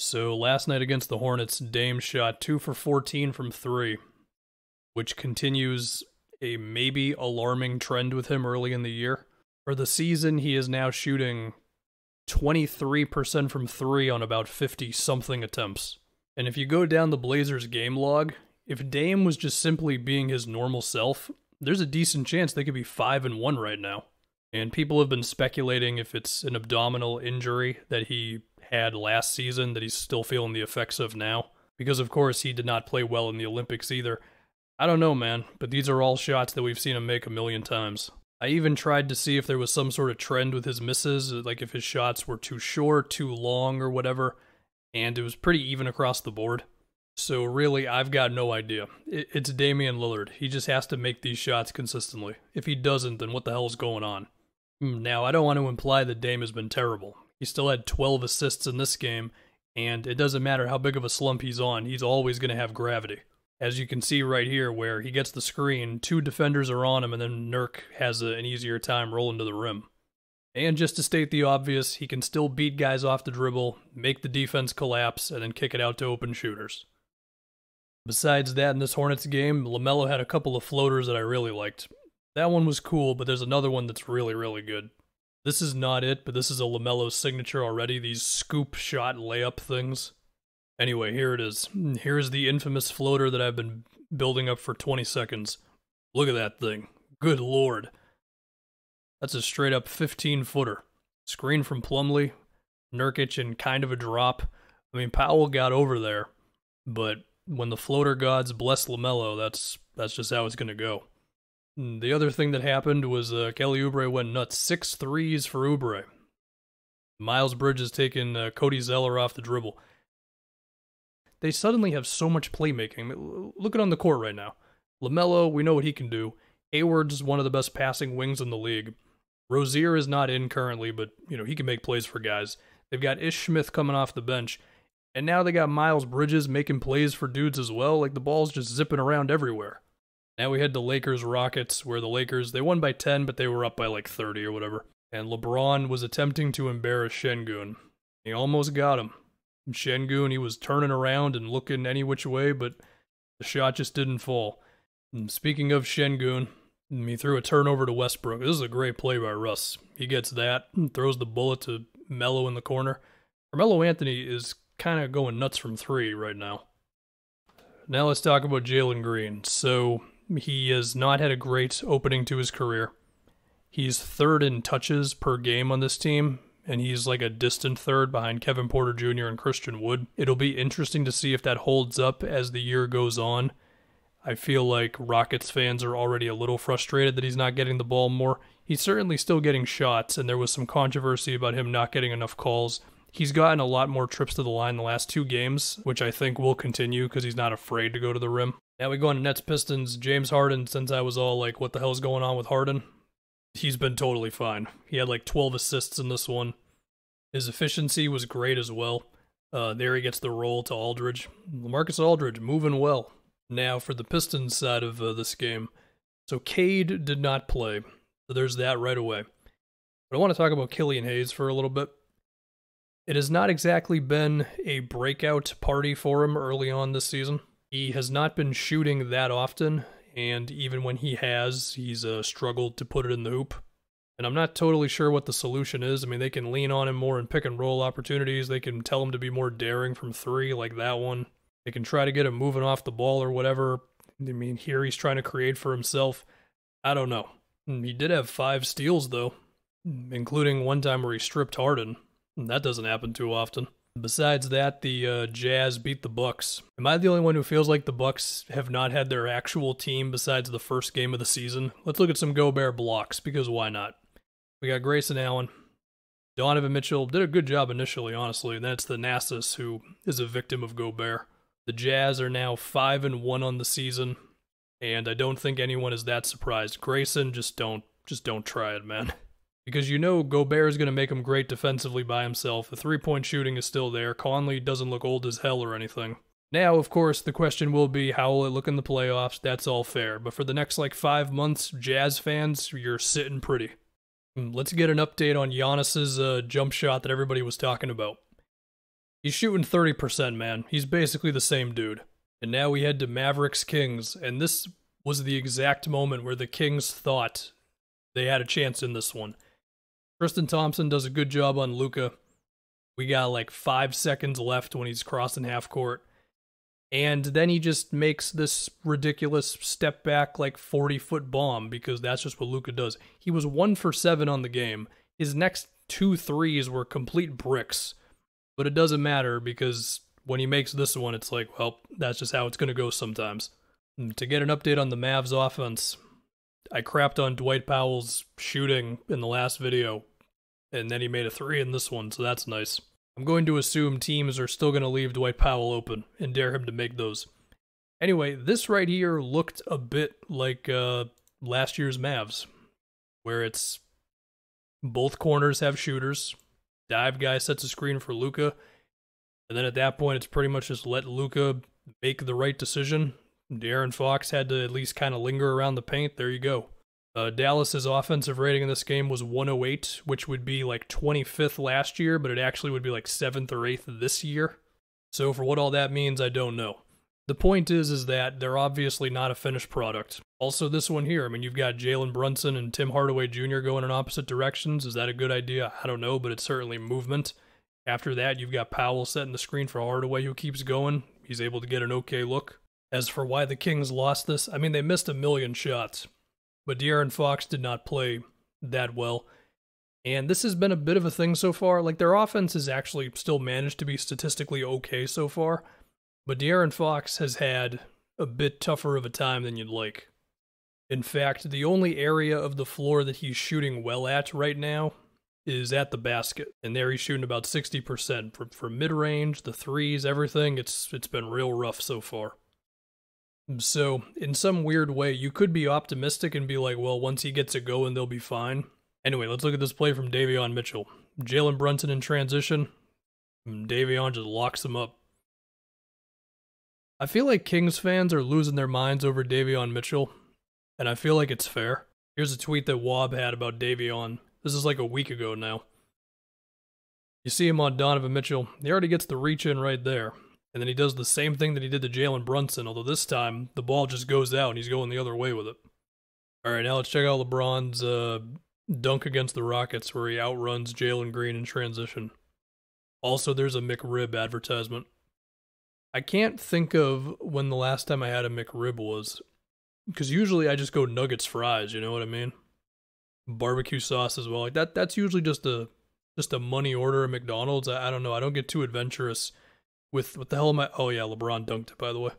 So last night against the Hornets, Dame shot 2 for 14 from 3, which continues a maybe alarming trend with him early in the year. For the season, he is now shooting 23% from 3 on about 50 something attempts. And if you go down the Blazers game log, if Dame was just simply being his normal self, there's a decent chance they could be 5 and 1 right now. And people have been speculating if it's an abdominal injury that he had last season that he's still feeling the effects of now. Because, of course, he did not play well in the Olympics either. I don't know, man, but these are all shots that we've seen him make a million times. I even tried to see if there was some sort of trend with his misses, like if his shots were too short, too long, or whatever, and it was pretty even across the board. So, really, I've got no idea. It's Damian Lillard. He just has to make these shots consistently. If he doesn't, then what the hell's going on? Hmm, now, I don't want to imply that Dame has been terrible. He still had 12 assists in this game, and it doesn't matter how big of a slump he's on, he's always going to have gravity. As you can see right here, where he gets the screen, two defenders are on him, and then Nurk has a, an easier time rolling to the rim. And just to state the obvious, he can still beat guys off the dribble, make the defense collapse, and then kick it out to open shooters. Besides that, in this Hornets game, LaMelo had a couple of floaters that I really liked. That one was cool, but there's another one that's really, really good. This is not it, but this is a LaMelo signature already, these scoop shot layup things. Anyway, here it is. Here's the infamous floater that I've been building up for 20 seconds. Look at that thing. Good lord. That's a straight up 15 footer. Screen from Plumlee, Nurkic in kind of a drop. I mean, Powell got over there, but when the floater gods bless LaMelo, that's that's just how it's going to go. The other thing that happened was uh, Kelly Oubre went nuts. Six threes for Oubre. Miles Bridges taking uh, Cody Zeller off the dribble. They suddenly have so much playmaking. Look at on the court right now. LaMelo, we know what he can do. Hayward's one of the best passing wings in the league. Rozier is not in currently, but you know he can make plays for guys. They've got Ish Smith coming off the bench, and now they got Miles Bridges making plays for dudes as well. Like the ball's just zipping around everywhere. Now we had the Lakers Rockets, where the Lakers they won by 10, but they were up by like 30 or whatever. And LeBron was attempting to embarrass Sengun. He almost got him. And Sengun, he was turning around and looking any which way, but the shot just didn't fall. And speaking of Sengun, he threw a turnover to Westbrook. This is a great play by Russ. He gets that and throws the bullet to Melo in the corner. Carmelo Anthony is kind of going nuts from three right now. Now let's talk about Jalen Green. So he has not had a great opening to his career. He's third in touches per game on this team, and he's like a distant third behind Kevin Porter Jr. and Christian Wood. It'll be interesting to see if that holds up as the year goes on. I feel like Rockets fans are already a little frustrated that he's not getting the ball more. He's certainly still getting shots, and there was some controversy about him not getting enough calls. He's gotten a lot more trips to the line the last two games, which I think will continue because he's not afraid to go to the rim. Now we go on to Nets Pistons. James Harden, since I was all like, what the hell's going on with Harden? He's been totally fine. He had like 12 assists in this one. His efficiency was great as well. Uh, there he gets the roll to Aldridge. Marcus Aldridge moving well. Now for the Pistons side of uh, this game. So Cade did not play. So there's that right away. But I want to talk about Killian Hayes for a little bit. It has not exactly been a breakout party for him early on this season. He has not been shooting that often, and even when he has, he's uh, struggled to put it in the hoop. And I'm not totally sure what the solution is. I mean, they can lean on him more in pick and roll opportunities. They can tell him to be more daring from three, like that one. They can try to get him moving off the ball or whatever. I mean, here he's trying to create for himself. I don't know. Hmm, he did have five steals, though, including one time where he stripped Harden. That doesn't happen too often. Besides that, the uh, Jazz beat the Bucks. Am I the only one who feels like the Bucks have not had their actual team besides the first game of the season? Let's look at some Gobert blocks because why not? We got Grayson Allen. Donovan Mitchell did a good job initially, honestly, and that's Thanasis who is a victim of Gobert. The Jazz are now five and one on the season, and I don't think anyone is that surprised. Grayson, just don't, just don't try it, man. because you know Gobert is going to make him great defensively by himself. The three point shooting is still there. Conley doesn't look old as hell or anything. Now, of course, the question will be how will it look in the playoffs? That's all fair. But for the next like five months, Jazz fans, you're sitting pretty. Hmm, let's get an update on Giannis's uh, jump shot that everybody was talking about. He's shooting 30%, man. He's basically the same dude. And now we head to Mavericks Kings, and this was the exact moment where the Kings thought they had a chance in this one. Tristan Thompson does a good job on Luka. We got like five seconds left when he's crossing half court. And then he just makes this ridiculous step back, like 40 foot bomb because that's just what Luka does. He was one for seven on the game. His next two threes were complete bricks. But it doesn't matter because when he makes this one, it's like, well, that's just how it's going to go sometimes. And to get an update on the Mavs offense, I crapped on Dwight Powell's shooting in the last video, and then he made a three in this one, so that's nice. I'm going to assume teams are still going to leave Dwight Powell open and dare him to make those. Anyway, this right here looked a bit like uh, last year's Mavs, where it's both corners have shooters. Dive guy sets a screen for Luka, and then at that point, it's pretty much just let Luka make the right decision. De'Aaron Fox had to at least kind of linger around the paint. There you go. Uh, Dallas's offensive rating in this game was 108, which would be like 25th last year, but it actually would be like 7th or 8th this year. So for what all that means, I don't know. The point is, is that they're obviously not a finished product. Also, this one here, I mean, you've got Jalen Brunson and Tim Hardaway Jr. going in opposite directions. Is that a good idea? I don't know, but it's certainly movement. After that, you've got Powell setting the screen for Hardaway, who keeps going. He's able to get an okay look. As for why the Kings lost this, I mean, they missed a million shots. But De'Aaron Fox did not play that well. And this has been a bit of a thing so far. Like, their offense has actually still managed to be statistically okay so far. But De'Aaron Fox has had a bit tougher of a time than you'd like. In fact, the only area of the floor that he's shooting well at right now is at the basket. And there he's shooting about 60% for, mid range, the threes, everything. It's it's been real rough so far. So, in some weird way, you could be optimistic and be like, well, once he gets it going, they'll be fine. Anyway, let's look at this play from Davion Mitchell. Jalen Brunson in transition. Hmm, Davion just locks him up. I feel like Kings fans are losing their minds over Davion Mitchell, and I feel like it's fair. Here's a tweet that Wob had about Davion. This is like a week ago now. You see him on Donovan Mitchell. He already gets the reach in right there. And then he does the same thing that he did to Jalen Brunson, although this time the ball just goes out and he's going the other way with it. All right, now let's check out LeBron's uh, dunk against the Rockets where he outruns Jalen Green in transition. Also, there's a McRib advertisement. I can't think of when the last time I had a McRib was, because usually I just go nuggets fries. You know what I mean? Barbecue sauce as well. Like that. That's usually just a just a money order at McDonald's. I, I don't know. I don't get too adventurous with what the hell am I? Oh yeah, LeBron dunked it by the way.